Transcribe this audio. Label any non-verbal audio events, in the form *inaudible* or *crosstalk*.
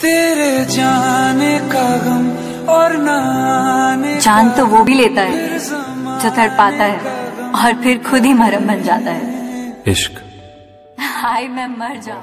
तेरे जाने का गम और नाने जान तो वो भी लेता है जो तड़ पाता है और फिर खुद ही मरम बन जाता है। इश्क। *laughs* हाय मैं मर जाऊँ।